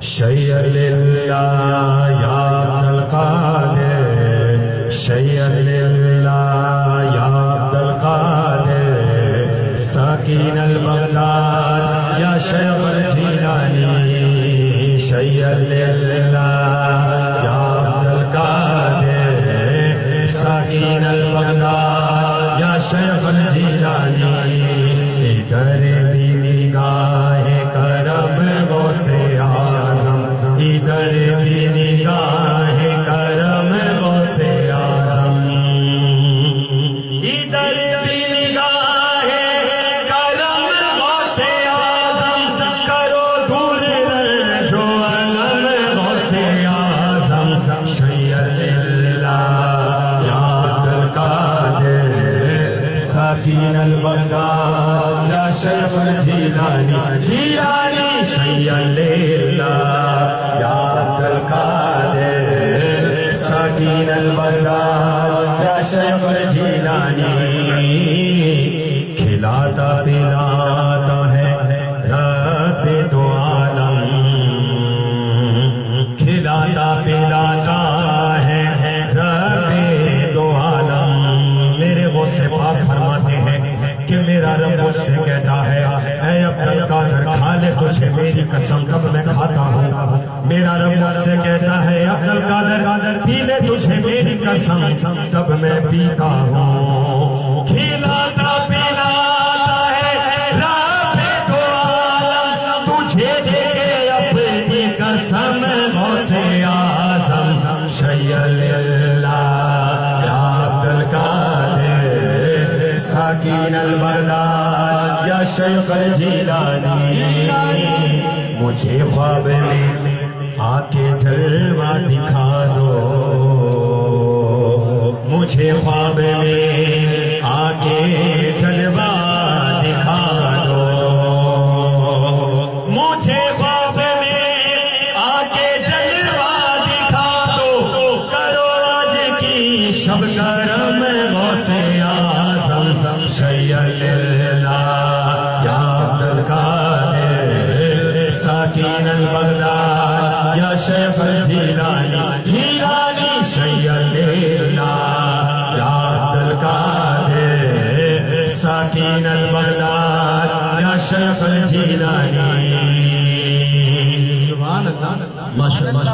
شيء لله يا عبد القادر شيء لله يا عبد القادر ساكين البغداد يا شيخ الجيلاني شيء لله يا عبد القادر ساكين البغداد يا شيخ الجيلاني ادھر ساکین البغداد یا شیخ الجیلانی جیلانی شیع اللہ کہ میرا رب مجھ سے کہتا ہے، اے عبد القادر کھا لے تجھے میری قسم، تب میں کھاتا ہوں. میرا رب مجھ سے کہتا ہے عبد القادر پی لے تجھے میری قسم، تب میں پیتا ہوں. ساکین البردار یا شیخ الجیلانی، مجھے خواب میں آ کے جلوہ دکھا دو مجھے خواب میں آ کے جلوہ دکھا دو مجھے خواب میں آ کے جلوہ دکھا دو کرو آج کی شب کرم غوث آزم شیع اللہ یا عبد القادر ساکین البغداد یا شیخ الجیلانی جیلانی شیع اللہ یا عبد القادر ساکین البغداد یا شیخ الجیلانی سبحان اللہ